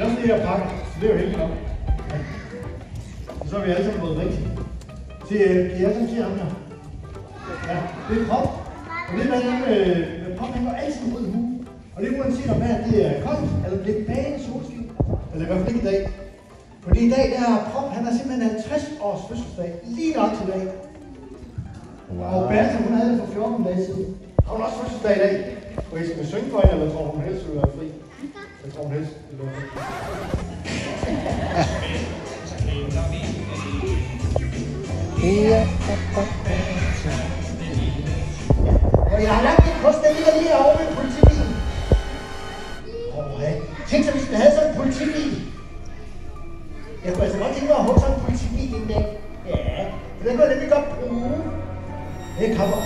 Okay, det er jeg pakker, så det er jo heldigt nok. Og så er vi alle sammen fået rigtigt. Se, øh, kan I alle sammen se ham her? Ja, det er Pop. Og det er hvad det er med, med Pop, han går altid med rød hue. Og det er uanset om hvad, det er koldt, eller det er bane solskin, eller i hvert fald ikke i dag. Fordi i dag, der er Pop, han har simpelthen 50 års fødselsdag, lige nok til i dag. Wow. Og Bertha, hun havde det for 14 dage siden. Har hun også fødselsdag i dag? Og I skal synge for hende, eller tror hun helst vil være fri? Jeg tror hun helst være fri. Og jeg har lagt et post, der ligger lige over ved politibilen. Åh, ja. Tænk så, hvis vi havde sådan en politibil. Jeg kunne altså godt tænke mig at have sådan en politibil en dag. Ja, for den kunne jeg nemlig godt bruge. Det kommer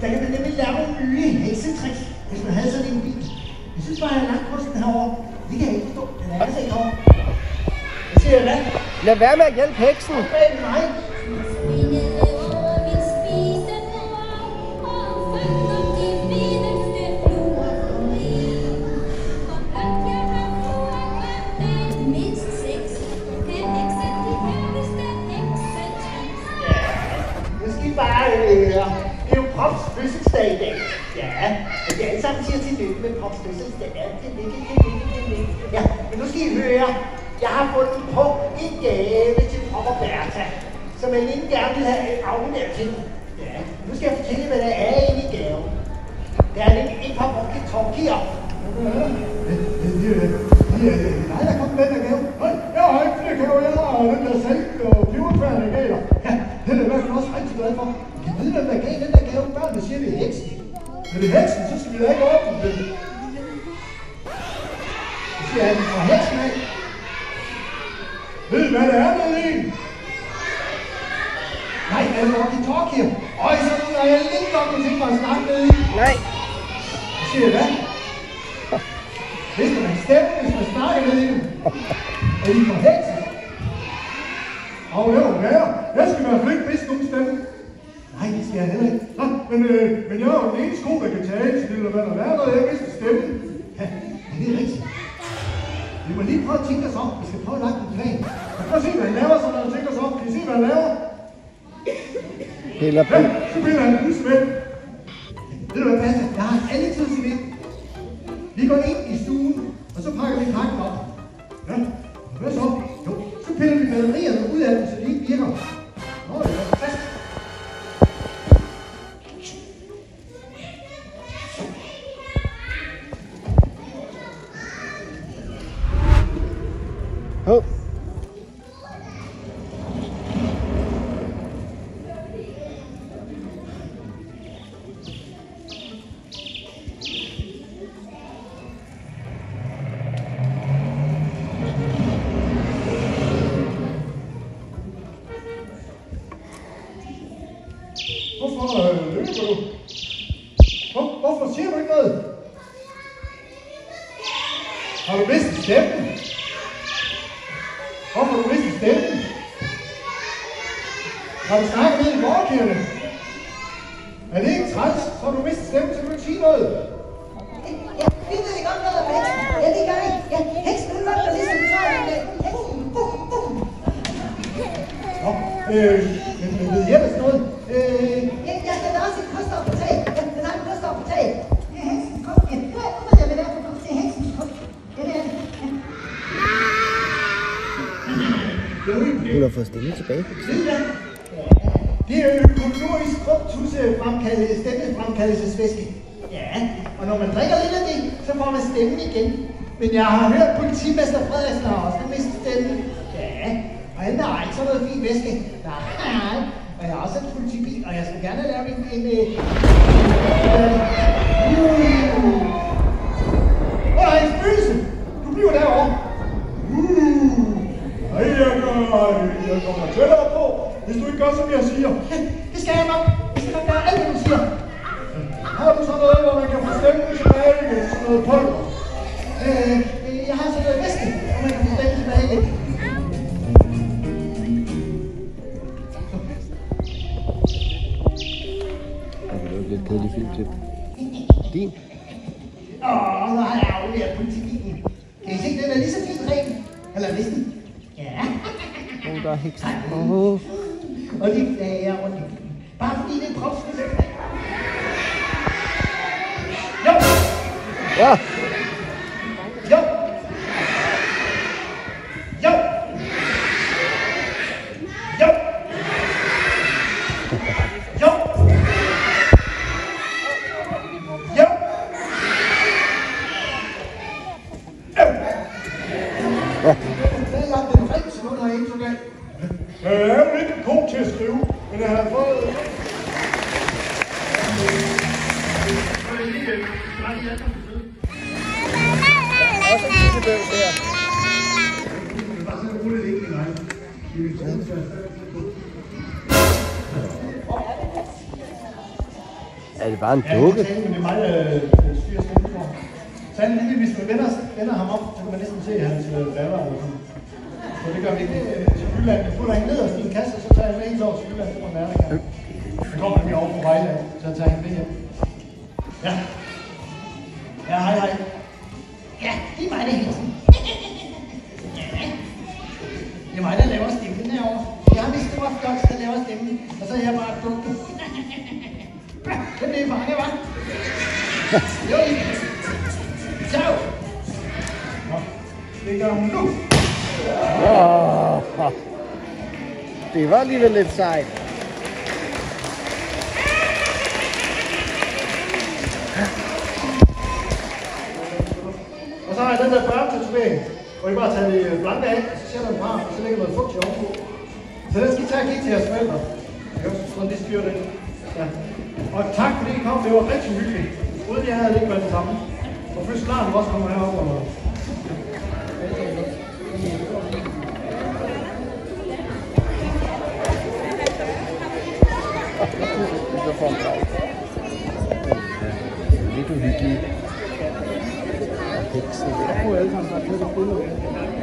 Der kan man nemlig nogle nye heksetricks, hvis man havde sådan en bil. Jeg synes bare, jeg har lagt posten herovre. Det kan jeg ikke forstå. Den er altså ikke herovre. Hvad siger jeg da? Lad være med at hjælpe heksen. Bag mig. Pops fødselsdag i dag. Ja, og de alle sammen siger tillykke med Pops fødselsdag. Ja, tillykke, tillykke, tillykke. Ja, men nu skal I høre. Jeg har fundet på en gave til Pop og Bertha, som jeg lige gerne vil have afleveret til dem. Ja, nu skal jeg fortælle, hvad der er inde i gaven. Der er nemlig et par walkie-talkier. Nej, der kom med den gave. Nej, jeg har ikke flere gaver. Jeg har den der salt og peberkværn, gaver. Ja, den er i hvert fald også rigtig glad for. Kan I vide, hvem der gav den men det er heksen, så skal vi da ikke åbne den. Så siger jeg, den fra heksen af. Ved I, hvad det er med en? Nej, er det walkie-talkie? Øj, så er jeg lidt nok kunne tænke mig at snakke med i. Nej. Så siger jeg, hvad? Hvis man stemme, hvis man snakker med hende. Er I for heksen? Åh, det var værre. Jeg skal i hvert fald ikke miste nogen stemme. Nej, det skal jeg heller ikke. Nå, men, øh, men jeg er jo den eneste ko, der kan tage af til det, der er, når jeg mister stemmen. Ja, det er rigtigt. Vi må lige prøve at tænke os om. Vi skal prøve at lage en plan. Prøv at se, hvad han laver, så når han tænker sig om. Kan I se, hvad han laver? Piller Ja, på. så piller han huset væk. Ved du hvad, Pastor? Jeg har altid til det. Vi går ind i stuen, og så pakker vi pakken op. Ja, og hvad så? Jo, så piller vi batterierne ud af den, så de ikke virker. 好。Hvorfor har du mistet stemmen? Har du snakket med i gårdkirke? Er det ikke træls, så har du mistet stemmen, så kan du ikke sige noget? Det ved jeg godt noget om heksen. Ja, det gør jeg. Ja, heksen hun ligesom en heksen. Bum, bum. Nå, øh, men, ved ellers noget? Øh, Ja, jeg skal da også et koster på tag. Ja, den har en koster på tag. Ja, heksen, kom. Ja, nu ved jeg, hvad det er for noget. Se, heksen, kom. Ja, det er det. Ja. Hun har fået stemmen tilbage. Det er økologisk frugttusefremkaldet stemmefremkaldelsesvæske. Ja, og når man drikker lidt af det, så får man stemmen igen. Men jeg har hørt politimester Frederiksen har også mistet stemmen. Ja, og han har ikke sådan noget fint væske. Nej, og jeg har også en politibil, og jeg skal gerne lave en... en, en øh, uh. Hvor er en spøgelse? Du bliver derovre. Uh. Ej, jeg, gør, jeg kommer tættere på, hvis du ikke gør, som jeg siger. Ja, det skal jeg nok. Jeg skal nok gøre alt, hvad du siger. Har du så noget, hvor man kan få stemmen tilbage igen? Sådan noget pulver? Øh, øh, jeg har sådan noget væske, hvor man kan få stemmen tilbage igen. Er lidt kedelig film til. Din? Åh, nu har jeg jo aflevere politibilen. Kan I se, den er lige så fint ren? Eller næsten. Ja. Åh, oh, der er heksen. Åh. Oh. Og de flager rundt i. Bare fordi det er kropsbesøg. Ja. Jo! Jo! Jo! Jo! Jo! Det er den rigtig smutter ind, så det. Jeg er jo ikke god til at skrive, men jeg har fået... Også en vil tro, Er det bare en dukke? Ja, er men det er mig, der. Så er lige, hvis man vender, vender ham op, så kan man næsten se hans øh, baller eller sådan. Så det gør vi ikke øh, til Jylland. Jeg putter hende nederst i en kasse, så tager jeg med hende over til Jylland, hvor man er der. Så kommer han over på Vejle, så tager jeg hende med hjem. Ja. Ja, hej hej. Er mig, der laver stemmen herovre. Jeg har vist stor flot, der laver stemmen, og så er jeg bare dum. Det er mange, hva'? Jo, Ciao. Nå, det gør hun nu. Oh. Det var alligevel lidt sejt. Og så har jeg den der børnetatovering, hvor I bare tager det blanke af, par, og så lægger noget fugt i ovenpå. Så den skal I tage og give til jeres forældre. Ja, sådan de styrer det. Ja. Og tak fordi I kom, det var rigtig hyggeligt. Uden jer havde det ikke været det samme. Og fødselaren også kommer herover og man Lidt uhyggeligt. Og heksen. Jeg kunne alle sammen bare tage et billede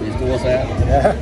Det er store sager. Ja.